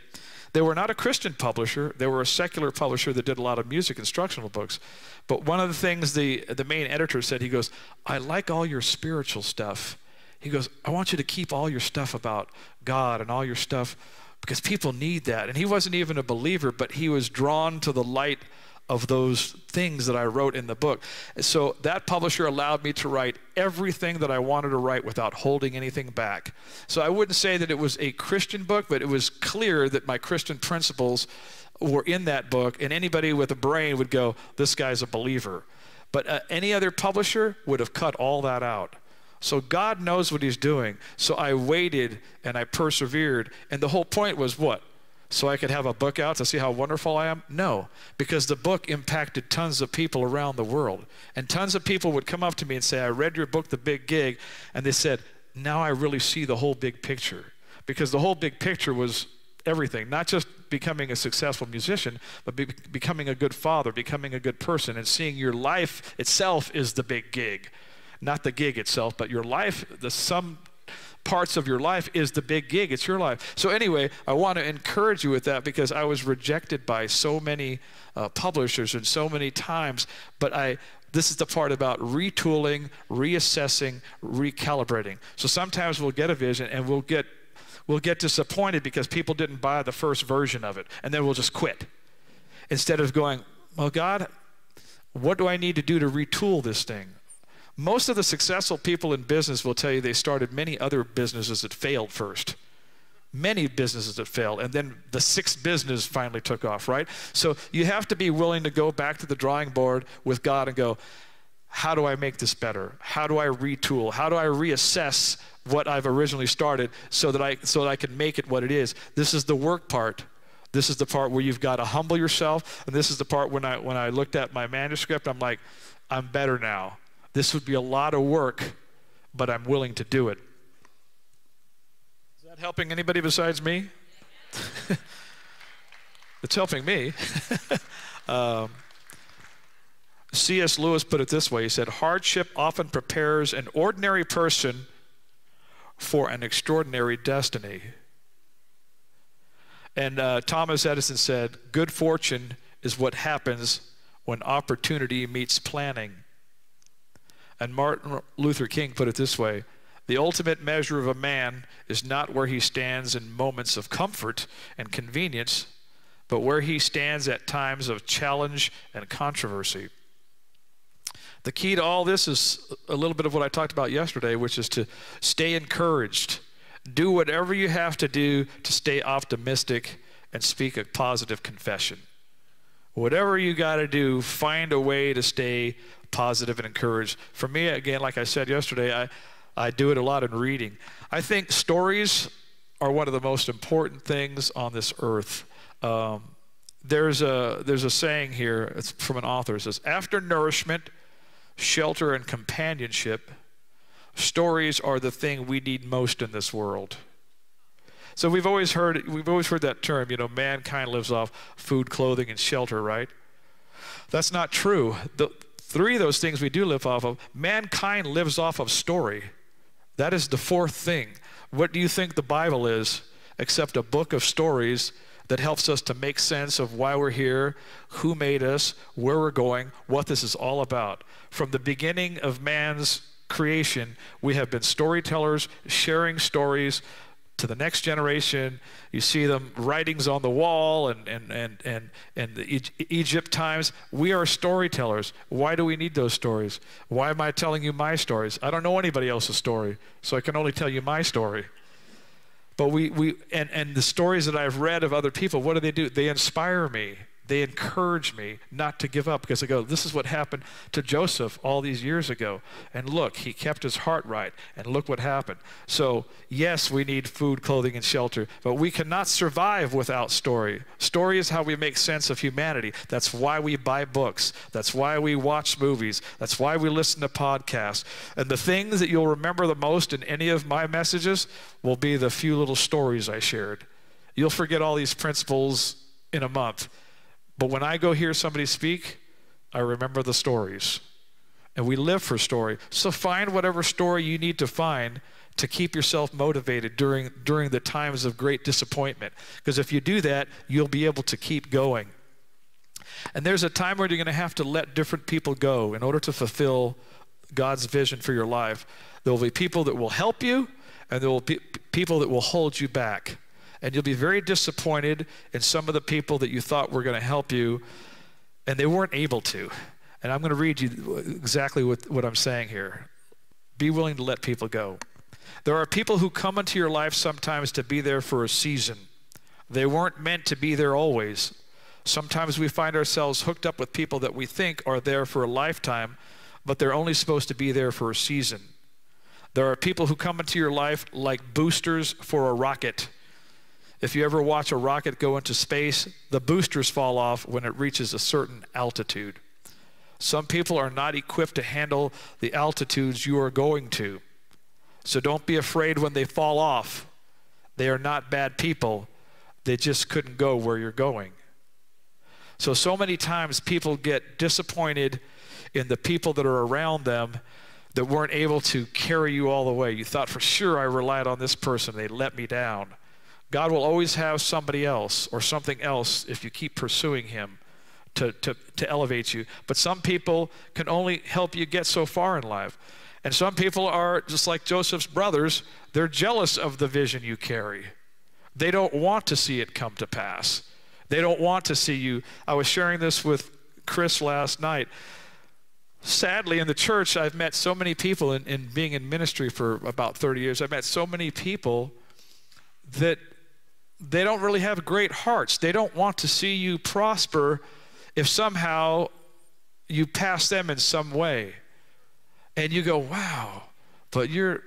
they were not a Christian publisher. They were a secular publisher that did a lot of music instructional books. But one of the things the, the main editor said, he goes, I like all your spiritual stuff. He goes, I want you to keep all your stuff about God and all your stuff because people need that. And he wasn't even a believer, but he was drawn to the light of those things that I wrote in the book. So that publisher allowed me to write everything that I wanted to write without holding anything back. So I wouldn't say that it was a Christian book, but it was clear that my Christian principles were in that book, and anybody with a brain would go, This guy's a believer. But uh, any other publisher would have cut all that out. So God knows what He's doing. So I waited and I persevered. And the whole point was what? so I could have a book out to see how wonderful I am? No, because the book impacted tons of people around the world. And tons of people would come up to me and say, I read your book, The Big Gig, and they said, Now I really see the whole big picture. Because the whole big picture was everything, not just becoming a successful musician, but be- becoming a good father, becoming a good person, and seeing your life itself is the big gig. Not the gig itself, but your life, the sum parts of your life is the big gig. It's your life. So, anyway, I want to encourage you with that because I was rejected by so many uh, publishers and so many times. But I, this is the part about retooling, reassessing, recalibrating. So sometimes we'll get a vision and we'll get we'll get disappointed because people didn't buy the first version of it, and then we'll just quit. Instead of going, well, God, what do I need to do to retool this thing? Most of the successful people in business will tell you they started many other businesses that failed first. Many businesses that failed, and then the sixth business finally took off, right? So you have to be willing to go back to the drawing board with God and go, how do I make this better? How do I retool? How do I reassess what I've originally started so that I so that I can make it what it is? This is the work part. This is the part where you've got to humble yourself, and this is the part when I when I looked at my manuscript, I'm like, I'm better now. This would be a lot of work, but I'm willing to do it. Is that helping anybody besides me? it's helping me. um, C.S. Lewis put it this way He said, Hardship often prepares an ordinary person for an extraordinary destiny. And uh, Thomas Edison said, Good fortune is what happens when opportunity meets planning. And Martin Luther King put it this way The ultimate measure of a man is not where he stands in moments of comfort and convenience, but where he stands at times of challenge and controversy. The key to all this is a little bit of what I talked about yesterday, which is to stay encouraged. Do whatever you have to do to stay optimistic and speak a positive confession. Whatever you got to do, find a way to stay positive and encouraged. For me, again, like I said yesterday, I, I do it a lot in reading. I think stories are one of the most important things on this earth. Um, there's a there's a saying here. It's from an author. It says, "After nourishment, shelter, and companionship, stories are the thing we need most in this world." So we've always heard we've always heard that term. You know, mankind lives off food, clothing, and shelter, right? That's not true. The three of those things we do live off of. Mankind lives off of story. That is the fourth thing. What do you think the Bible is except a book of stories that helps us to make sense of why we're here, who made us, where we're going, what this is all about. From the beginning of man's creation, we have been storytellers, sharing stories to the next generation. You see them writings on the wall and, and, and, and, and the Egypt times. We are storytellers. Why do we need those stories? Why am I telling you my stories? I don't know anybody else's story, so I can only tell you my story. But we, we and, and the stories that I've read of other people, what do they do? They inspire me they encourage me not to give up because I go, this is what happened to Joseph all these years ago. And look, he kept his heart right. And look what happened. So, yes, we need food, clothing, and shelter, but we cannot survive without story. Story is how we make sense of humanity. That's why we buy books. That's why we watch movies. That's why we listen to podcasts. And the things that you'll remember the most in any of my messages will be the few little stories I shared. You'll forget all these principles in a month but when I go hear somebody speak, I remember the stories. And we live for story. So find whatever story you need to find to keep yourself motivated during, during the times of great disappointment. Because if you do that, you'll be able to keep going. And there's a time where you're going to have to let different people go in order to fulfill God's vision for your life. There will be people that will help you, and there will be people that will hold you back and you'll be very disappointed in some of the people that you thought were going to help you, and they weren't able to. And I'm going to read you exactly what, what I'm saying here. Be willing to let people go. There are people who come into your life sometimes to be there for a season. They weren't meant to be there always. Sometimes we find ourselves hooked up with people that we think are there for a lifetime, but they're only supposed to be there for a season. There are people who come into your life like boosters for a rocket. If you ever watch a rocket go into space, the boosters fall off when it reaches a certain altitude. Some people are not equipped to handle the altitudes you are going to. So don't be afraid when they fall off. They are not bad people, they just couldn't go where you're going. So, so many times people get disappointed in the people that are around them that weren't able to carry you all the way. You thought for sure I relied on this person, they let me down. God will always have somebody else or something else if you keep pursuing Him to, to, to elevate you. But some people can only help you get so far in life. And some people are just like Joseph's brothers, they're jealous of the vision you carry. They don't want to see it come to pass. They don't want to see you. I was sharing this with Chris last night. Sadly, in the church, I've met so many people in, in being in ministry for about 30 years. I've met so many people that they don't really have great hearts. They don't want to see you prosper if somehow you pass them in some way. And you go, wow, but you're,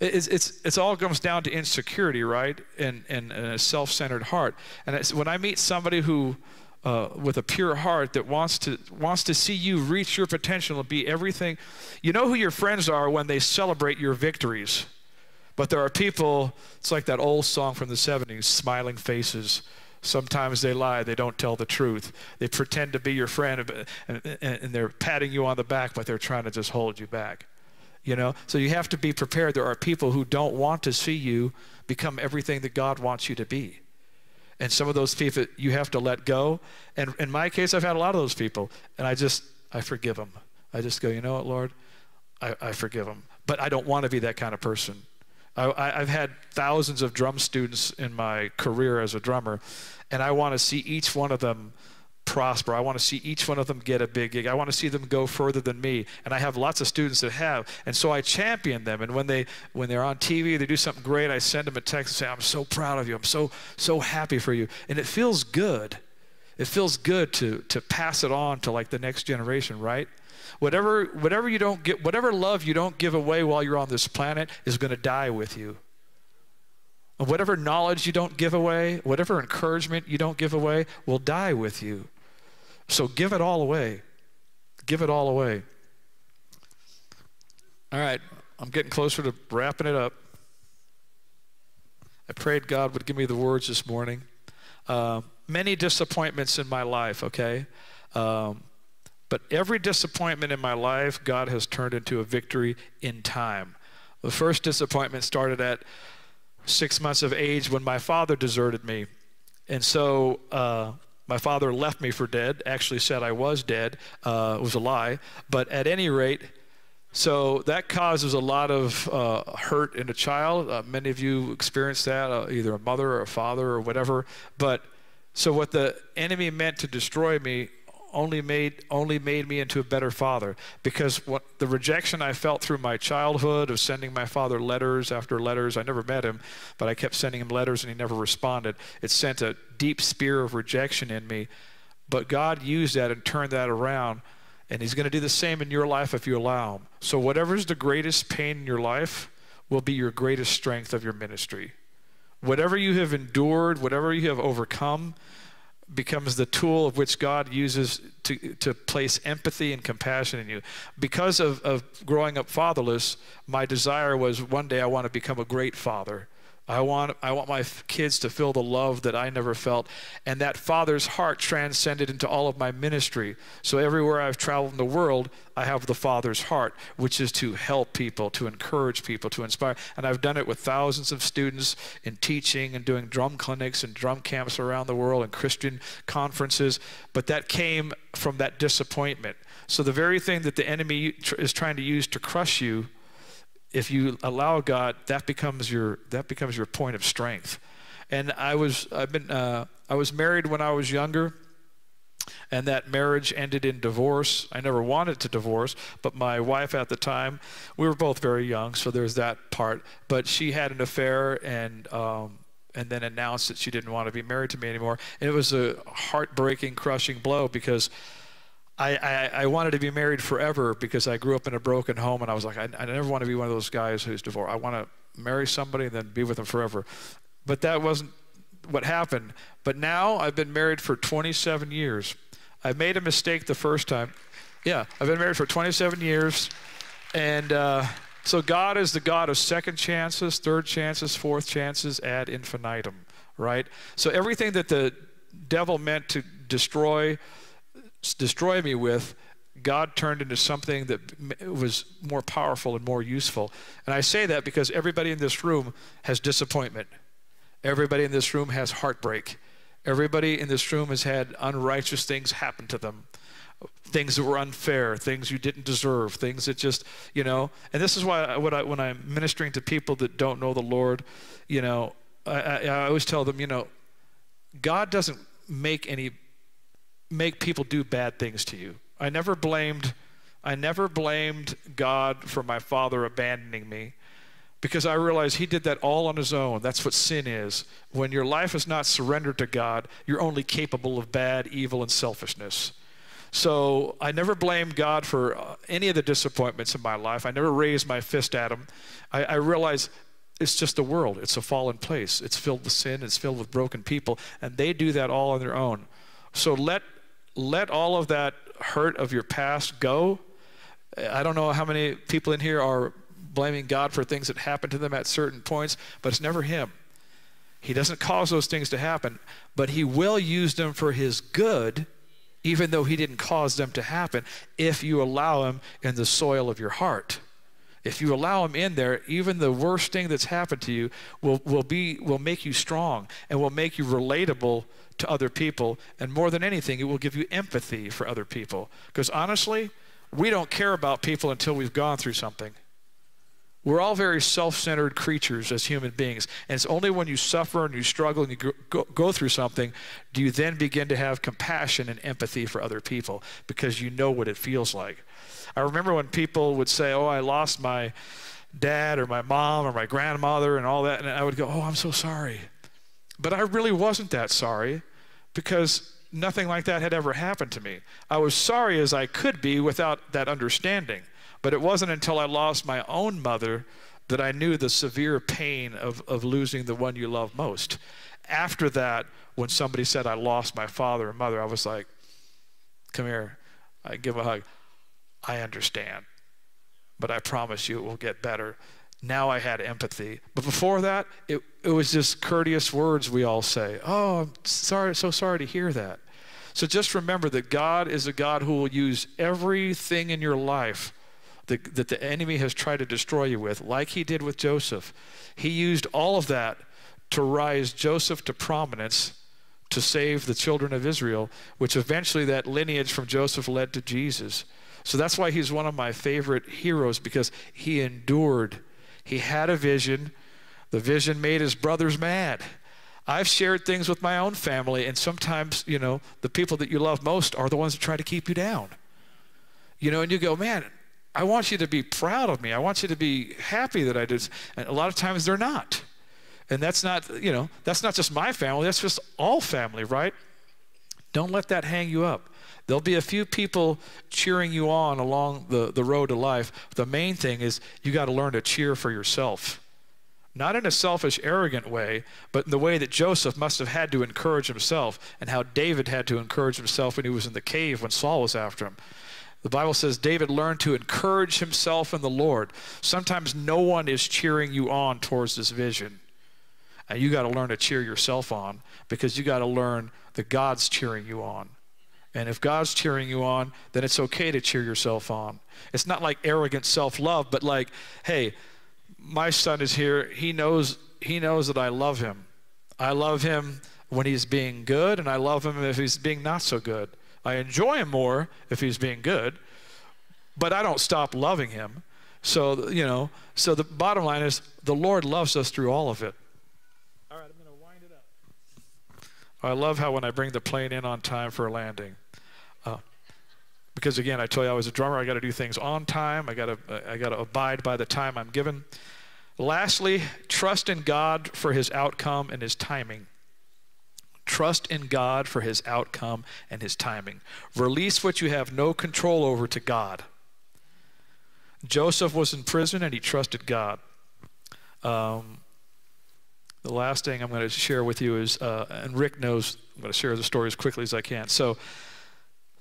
it's, it's, it's all comes down to insecurity, right? And, and, and a self centered heart. And when I meet somebody who, uh, with a pure heart that wants to wants to see you reach your potential and be everything. You know who your friends are when they celebrate your victories. But there are people, it's like that old song from the 70s, smiling faces. Sometimes they lie, they don't tell the truth. They pretend to be your friend and, and, and they're patting you on the back, but they're trying to just hold you back. You know? So you have to be prepared. There are people who don't want to see you become everything that God wants you to be. And some of those people you have to let go. And in my case, I've had a lot of those people. And I just, I forgive them. I just go, you know what, Lord? I, I forgive them. But I don't want to be that kind of person. I, have had thousands of drum students in my career as a drummer, and I want to see each one of them prosper. I want to see each one of them get a big gig. I want to see them go further than me. And I have lots of students that have. And so I champion them. And when they when they're on TV, they do something great, I send them a text and say, I'm so proud of you. I'm so so happy for you. And it feels good. It feels good to to pass it on to like the next generation, right? Whatever, whatever you don't get, whatever love you don't give away while you're on this planet is going to die with you. And whatever knowledge you don't give away, whatever encouragement you don't give away, will die with you. So give it all away. Give it all away. All right, I'm getting closer to wrapping it up. I prayed God would give me the words this morning. Uh, many disappointments in my life, okay? Um, but every disappointment in my life, God has turned into a victory in time. The first disappointment started at six months of age when my father deserted me. And so uh, my father left me for dead, actually said I was dead. Uh, it was a lie. But at any rate, so that causes a lot of uh, hurt in a child. Uh, many of you experience that, uh, either a mother or a father or whatever. But so what the enemy meant to destroy me only made only made me into a better father. Because what the rejection I felt through my childhood of sending my father letters after letters I never met him but I kept sending him letters and he never responded. It sent a deep spear of rejection in me. But God used that and turned that around and he's going to do the same in your life if you allow him. So whatever's the greatest pain in your life will be your greatest strength of your ministry. Whatever you have endured whatever you have overcome becomes the tool of which God uses to, to place empathy and compassion in you. Because of, of growing up fatherless, my desire was one day I want to become a great father. I want, I want my kids to feel the love that I never felt. And that father's heart transcended into all of my ministry. So everywhere I've traveled in the world, I have the father's heart, which is to help people, to encourage people, to inspire. And I've done it with thousands of students in teaching and doing drum clinics and drum camps around the world and Christian conferences. But that came from that disappointment. So the very thing that the enemy is trying to use to crush you if you allow God, that becomes your that becomes your point of strength. And I was I've been uh, I was married when I was younger, and that marriage ended in divorce. I never wanted to divorce, but my wife at the time, we were both very young, so there's that part. But she had an affair and. Um, and then announced that she didn't want to be married to me anymore. And it was a heartbreaking, crushing blow because I, I, I, wanted to be married forever because I grew up in a broken home and I was like, I, I never want to be one of those guys who's divorced. I want to marry somebody and then be with them forever. But that wasn't what happened. But now I've been married for 27 years. I made a mistake the first time. Yeah, I've been married for 27 years. And uh, so God is the God of second chances, third chances, fourth chances ad infinitum, right? So everything that the devil meant to destroy, destroy me with, God turned into something that was more powerful and more useful. And I say that because everybody in this room has disappointment. Everybody in this room has heartbreak. Everybody in this room has had unrighteous things happen to them. Things that were unfair, things you didn't deserve, things that just, you know. And this is why I, I, when I'm ministering to people that don't know the Lord, you know, I, I, I always tell them, you know, God doesn't make any make people do bad things to you. I never blamed I never blamed God for my father abandoning me because I realized he did that all on his own. That's what sin is. When your life is not surrendered to God, you're only capable of bad, evil, and selfishness. So I never blamed God for uh, any of the disappointments in my life. I never raised my fist at him. I, I realized it's just a world. It's a fallen place. It's filled with sin. It's filled with broken people, and they do that all on their own. So let let all of that hurt of your past go. I don't know how many people in here are blaming God for things that happened to them at certain points, but it's never Him. He doesn't cause those things to happen, but He will use them for His good, even though He didn't cause them to happen, if you allow Him in the soil of your heart. If you allow Him in there, even the worst thing that's happened to you will, will, be, will make you strong and will make you relatable to other people. And more than anything, it will give you empathy for other people. Because honestly, we don't care about people until we've gone through something. We're all very self centered creatures as human beings. And it's only when you suffer and you struggle and you go, go, through something do you then begin to have compassion and empathy for other people because you know what it feels like. I remember when people would say, Oh, I lost my dad or my mom or my grandmother and all that. And I would go, Oh, I'm so sorry. But I really wasn't that sorry because nothing like that had ever happened to me. I was sorry as I could be without that understanding. But it wasn't until I lost my own mother that I knew the severe pain of, of losing the one you love most. After that, when somebody said I lost my father and mother, I was like, come here. I give a hug. I understand. But I promise you it will get better. Now I had empathy. But before that, it, it was just courteous words we all say. Oh, I'm sorry, so sorry to hear that. So just remember that God is a God who will use everything in your life that, that the enemy has tried to destroy you with, like he did with Joseph. He used all of that to rise Joseph to prominence to save the children of Israel, which eventually that lineage from Joseph led to Jesus. So that's why he's one of my favorite heroes because he endured. He had a vision. The vision made his brothers mad. I've shared things with my own family, and sometimes, you know, the people that you love most are the ones that try to keep you down. You know, and you go, man, I want you to be proud of me. I want you to be happy that I did. And a lot of times they're not. And that's not, you know, that's not just my family, that's just all family, right? Don't let that hang you up. There'll be a few people cheering you on along the, the road to life. The main thing is you got to learn to cheer for yourself. Not in a selfish, arrogant way, but in the way that Joseph must have had to encourage himself and how David had to encourage himself when he was in the cave when Saul was after him. The Bible says David learned to encourage himself in the Lord. Sometimes no one is cheering you on towards this vision. And you got to learn to cheer yourself on because you got to learn that God's cheering you on. And if God's cheering you on, then it's okay to cheer yourself on. It's not like arrogant self-love, but like, hey, my son is here. He knows he knows that I love him. I love him when he's being good, and I love him if he's being not so good. I enjoy him more if he's being good, but I don't stop loving him. So, you know, so the bottom line is the Lord loves us through all of it. All right, I'm going to wind it up. I love how when I bring the plane in on time for a landing, uh, because again, I tell you, I was a drummer. I got to do things on time. I got to, I got to abide by the time I'm given. Lastly, trust in God for His outcome and His timing. Trust in God for His outcome and His timing. Release what you have no control over to God. Joseph was in prison and he trusted God. Um, the last thing I'm going to share with you is, uh, and Rick knows, I'm going to share the story as quickly as I can. So,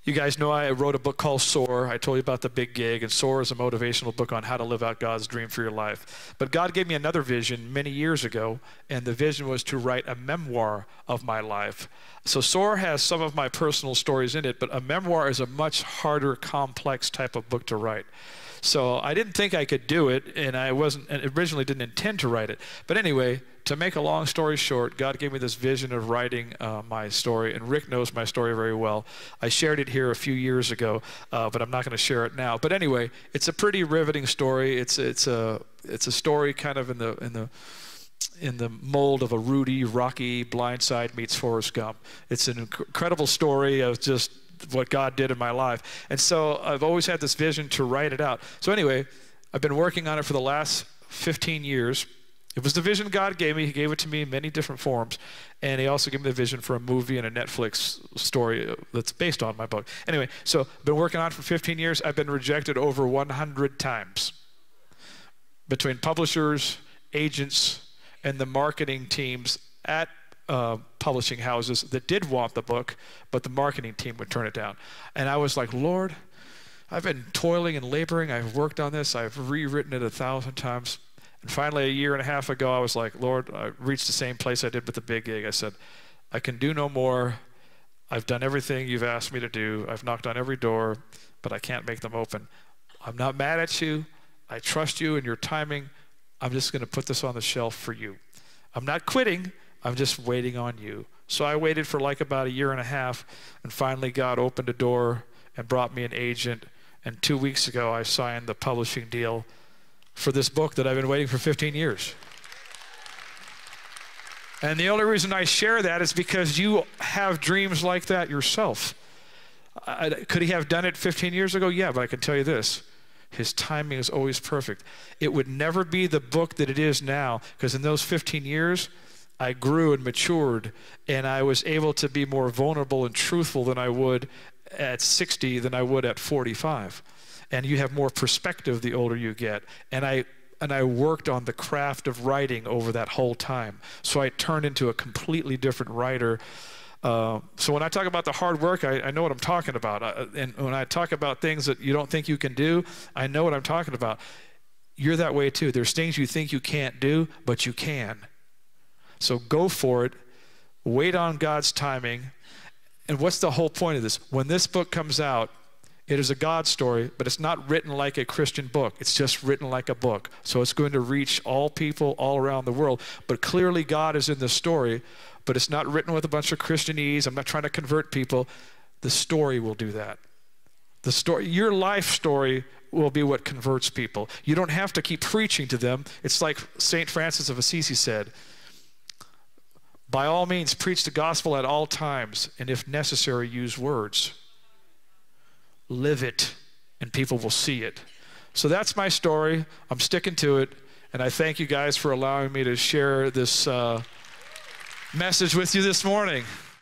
you guys know I wrote a book called Soar. I told you about the big gig, and Soar is a motivational book on how to live out God's dream for your life. But God gave me another vision many years ago, and the vision was to write a memoir of my life. So Soar has some of my personal stories in it, but a memoir is a much harder, complex type of book to write. So I didn't think I could do it, and I wasn't originally didn't intend to write it. But anyway, to make a long story short, God gave me this vision of writing uh, my story, and Rick knows my story very well. I shared it here a few years ago, uh, but I'm not going to share it now. But anyway, it's a pretty riveting story. It's it's a it's a story kind of in the in the in the mold of a Rudy, Rocky, Blindside meets Forrest Gump. It's an incredible story of just what God did in my life. And so I've always had this vision to write it out. So anyway, I've been working on it for the last 15 years. It was the vision God gave me. He gave it to me in many different forms. And He also gave me the vision for a movie and a Netflix story that's based on my book. Anyway, so I've been working on it for 15 years. I've been rejected over 100 times between publishers, agents, and the marketing teams at uh, publishing houses that did want the book, but the marketing team would turn it down. And I was like, Lord, I've been toiling and laboring. I've worked on this. I've rewritten it a thousand times. And finally, a year and a half ago, I was like, Lord, I reached the same place I did with the big gig. I said, I can do no more. I've done everything you've asked me to do. I've knocked on every door, but I can't make them open. I'm not mad at you. I trust you and your timing. I'm just going to put this on the shelf for you. I'm not quitting. I'm just waiting on you. So I waited for like about a year and a half, and finally God opened a door and brought me an agent. And two weeks ago, I signed the publishing deal for this book that I've been waiting for 15 years. And the only reason I share that is because you have dreams like that yourself. I, could he have done it 15 years ago? Yeah, but I can tell you this his timing is always perfect. It would never be the book that it is now because in those 15 years, I grew and matured, and I was able to be more vulnerable and truthful than I would at 60 than I would at 45. And you have more perspective the older you get. And I and I worked on the craft of writing over that whole time. So I turned into a completely different writer. Uh, so when I talk about the hard work, I, I know what I'm talking about. Uh, and when I talk about things that you don't think you can do, I know what I'm talking about. You're that way too. There's things you think you can't do, but you can. So go for it. Wait on God's timing. And what's the whole point of this? When this book comes out, it is a God story, but it's not written like a Christian book. It's just written like a book. So it's going to reach all people all around the world. But clearly, God is in the story, but it's not written with a bunch of Christianese. I'm not trying to convert people. The story will do that. The story, your life story will be what converts people. You don't have to keep preaching to them. It's like St. Francis of Assisi said by all means, preach the gospel at all times, and if necessary, use words. Live it, and people will see it. So that's my story. I'm sticking to it, and I thank you guys for allowing me to share this uh, message with you this morning.